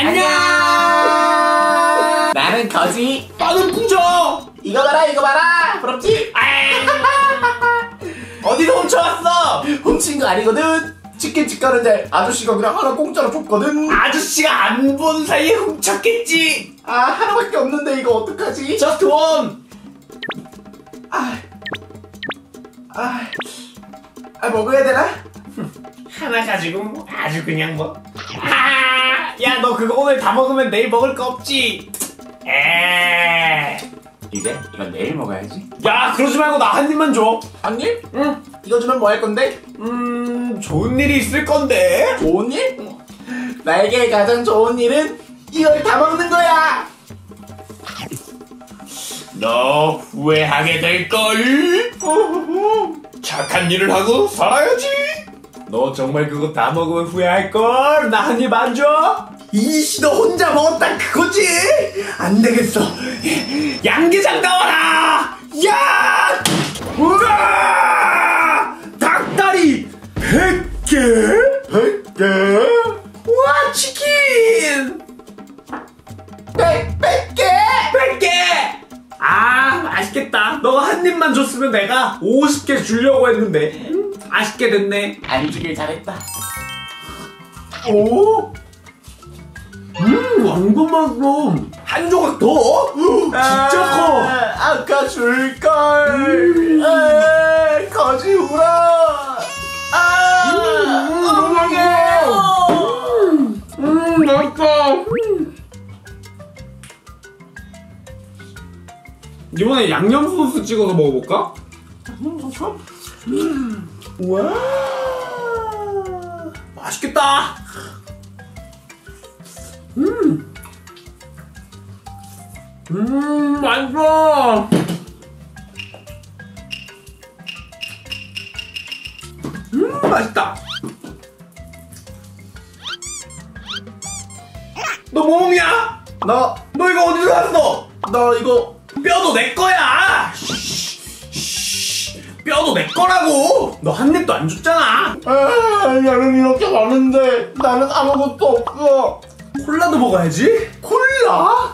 안녕. 나는 거지. 나는 부자. 이거 봐라 이거 봐라. 부럽지? 어디서 훔쳐왔어? 훔친 거 아니거든. 치킨집 가는데 아저씨가 그냥 하나 공짜로 줬거든. 아저씨가 안 본 사이에 훔쳤겠지. 아 하나밖에 없는데 이거 어떡하지? 원. 아, 아, 아 먹어야 되나? 하나 가지고 뭐 아주 그냥 뭐. 아, 야, 너 그거 오늘 다 먹으면 내일 먹을 거 없지. 에. 이제 이건 내일 먹어야지. 야, 그러지 말고 나 한 입만 줘. 한 입? 응. 이거 주면 뭐 할 건데? 음, 좋은 일이 있을 건데. 좋은 일? 나에게 가장 좋은 일은 이걸 다 먹는 거야. 너 후회하게 될걸? 착한 일을 하고 살아야지. 너 정말 그거 다 먹으면 후회할걸? 나 한 입 안 줘? 이씨 너 혼자 먹었다 그거지? 안 되겠어. 양계장 나와라! 야! 우와! 닭다리 100개? 100개? 와, 치킨! 백, 100개? 100개! 아, 맛있겠다. 너가 한 입만 줬으면 내가 50개 주려고 했는데. 음, 아쉽게 됐네. 안 주길 잘했다. 오? 음, 완전 맛있어. 한 조각 더? 진짜 커. 아, 아까 줄걸. 에, 거지 울어. 아, 음, 어떡해. 음, 맛있어. 이번에 양념 소스 찍어서 먹어볼까? 와. 맛있겠다. 음. 음, 맛있어. 음, 맛있다. 너 뭐 먹냐? 너, 너 이거 어디서 샀어? 너 이거 뼈도 내 거야. 뼈도 내 거라고. 너 한 입도 안 줬잖아. 아, 나는 이렇게 많은데 나는 아무것도 없어. 콜라도 먹어야지. 콜라?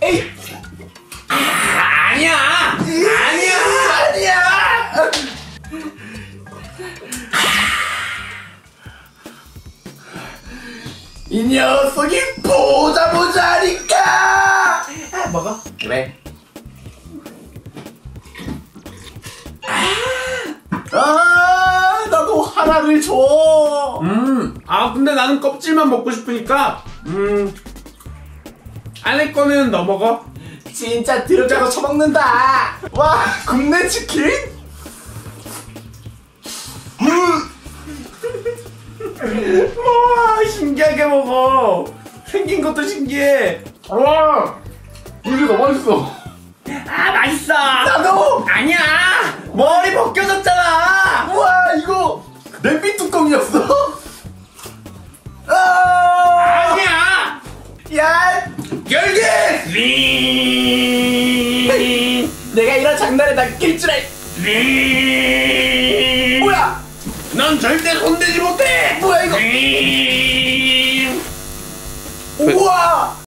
에이, 아니야. 아니야. 아니야. 이 녀석이 보자 보자니까. 아, 먹어. 그래. 아, 나도 하나를 줘. 음. 아 근데 나는 껍질만 먹고 싶으니까 음. 안에 거는 너 먹어. 진짜 드럽자고 처먹는다. 와, 굽네 치킨? 음. 와 신기하게 먹어. 생긴 것도 신기해. 와, 이게 너무 맛있어. 아 맛있어. 나도. 아니야. 머리 벗겨졌잖아. 냄비 뚜껑이었어? 아, 아니야. 야, 열개. 내가 이런 장난에 낚일 줄 알. 뭐야? 넌 절대 손대지 못해. 뭐야, 이거? 윙. 우와,